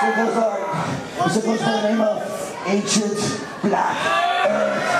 So it goes, uh, the name of Ancient Black Earth.